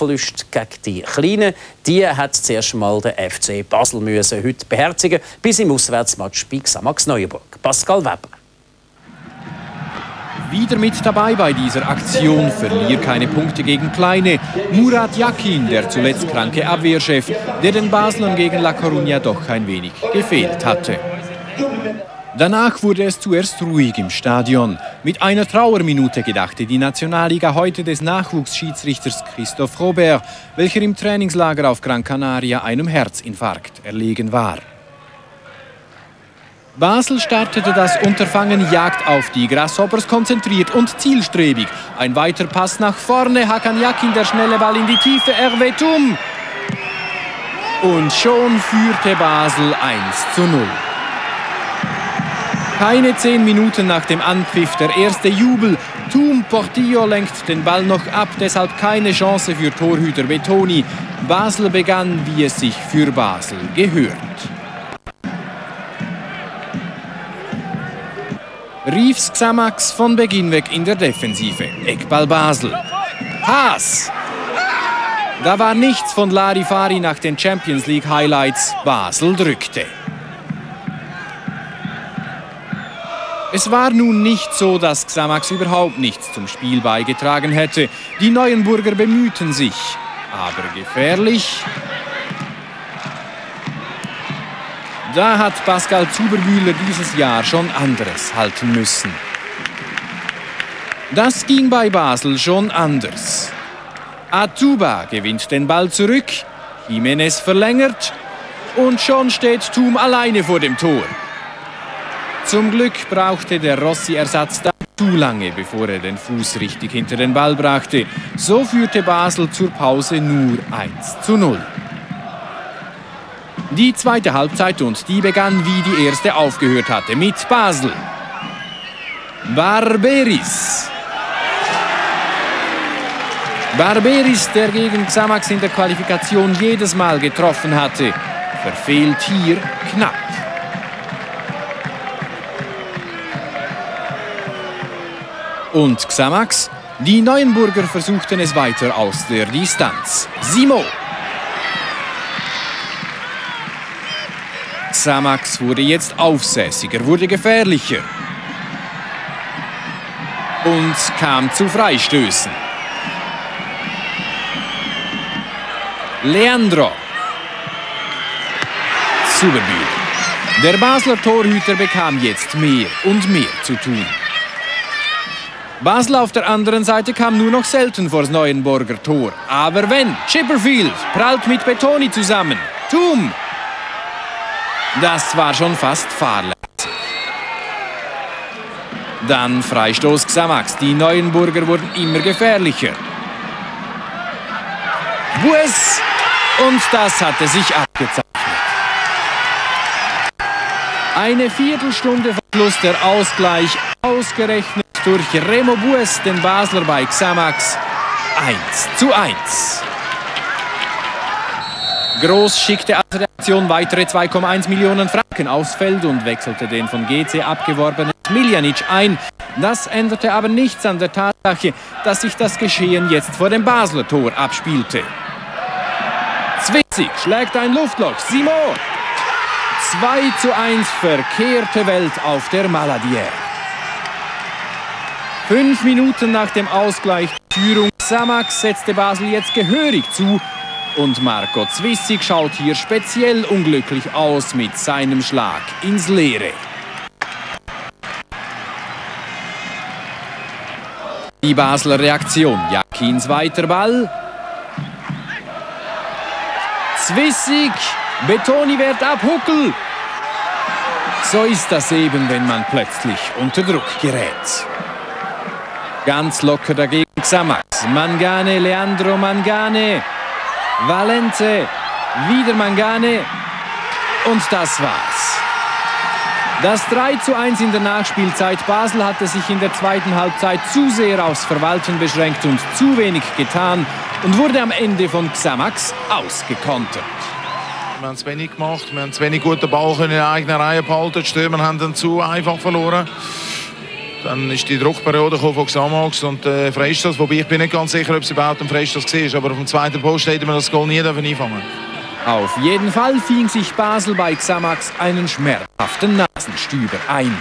Punktverlust gegen die Kleinen. Die hat zuerst mal der FC Basel müssen heute beherzigen, bis im Auswärtsmatch bei Xamax Neuenburg. Pascal Weber. Wieder mit dabei bei dieser Aktion, verlier keine Punkte gegen Kleine. Murat Yakin, der zuletzt kranke Abwehrchef, der den Baslern gegen La Coruña doch ein wenig gefehlt hatte. Danach wurde es zuerst ruhig im Stadion. Mit einer Trauerminute gedachte die Nationalliga heute des Nachwuchsschiedsrichters Christoph Robert, welcher im Trainingslager auf Gran Canaria einem Herzinfarkt erlegen war. Basel startete das Unterfangen Jagd auf die Grasshoppers konzentriert und zielstrebig. Ein weiter Pass nach vorne, Hakan Yakin, der schnelle Ball in die Tiefe, Hervé Tum. Und schon führte Basel 1 zu 0. Keine zehn Minuten nach dem Anpfiff der erste Jubel. Tum Portillo lenkt den Ball noch ab, deshalb keine Chance für Torhüter Betoni. Basel begann, wie es sich für Basel gehört. Riefs Xamax von Beginn weg in der Defensive. Eckball Basel. Haas. Da war nichts von Larifari nach den Champions League Highlights. Basel drückte. Es war nun nicht so, dass Xamax überhaupt nichts zum Spiel beigetragen hätte. Die Neuenburger bemühten sich. Aber gefährlich Da hat Pascal Zuberwühler dieses Jahr schon anderes halten müssen. Das ging bei Basel schon anders. Atuba gewinnt den Ball zurück, Jimenez verlängert und schon steht Thum alleine vor dem Tor. Zum Glück brauchte der Rossi-Ersatz dann zu lange, bevor er den Fuß richtig hinter den Ball brachte. So führte Basel zur Pause nur 1 zu 0. Die zweite Halbzeit und die begann, wie die erste aufgehört hatte, mit Basel. Barberis. Barberis, der gegen Xamax in der Qualifikation jedes Mal getroffen hatte, verfehlt hier knapp. Und Xamax? Die Neuenburger versuchten es weiter aus der Distanz. Simo Xamax wurde jetzt aufsässiger, wurde gefährlicher und kam zu Freistößen. Leandro. Zuberbühl. Der Basler Torhüter bekam jetzt mehr und mehr zu tun. Basel auf der anderen Seite kam nur noch selten vors Neuenburger Tor. Aber wenn, Chipperfield prallt mit Betoni zusammen. Tum das war schon fast fahrlässig. Dann Freistoß Xamax. Die Neuenburger wurden immer gefährlicher. Bues. Und das hatte sich abgezeichnet. Eine Viertelstunde vor Schluss der Ausgleich. Ausgerechnet durch Remo Bues, den Basler bei Xamax. 1 zu 1. Groß schickte als Reaktion weitere 2,1 Millionen Franken aufs Feld und wechselte den von GC abgeworbenen Miljanic ein. Das änderte aber nichts an der Tatsache, dass sich das Geschehen jetzt vor dem Basler Tor abspielte. Zwitzig schlägt ein Luftloch. Simon! 2 zu 1 verkehrte Welt auf der Maladier. Fünf Minuten nach dem Ausgleich Führung Samax setzte Basel jetzt gehörig zu und Marco Zwissig schaut hier speziell unglücklich aus mit seinem Schlag ins Leere. Die Basler Reaktion. Jakins weiter Ball. Zwissig. Betoni wehrt ab. Huckel. So ist das eben, wenn man plötzlich unter Druck gerät. Ganz locker dagegen Xamax. Mangane, Leandro Mangane. Valente, wieder Mangane und das war's. Das 3 zu 1 in der Nachspielzeit. Basel hatte sich in der zweiten Halbzeit zu sehr aufs Verwalten beschränkt und zu wenig getan und wurde am Ende von Xamax ausgekontert. Wir haben es wenig gemacht, wir haben zu wenig guten Ball in der eigenen Reihe behalten. Die Stürmer haben dann zu einfach verloren. Dann ist die Druckperiode von Xamax und äh, Freistoß. Wobei ich bin nicht ganz sicher, ob es überhaupt ein Freistoß war. Aber auf dem zweiten Post hätte man das Goal nie einfangen Auf jeden Fall fing sich Basel bei Xamax einen schmerzhaften Nasenstüber ein.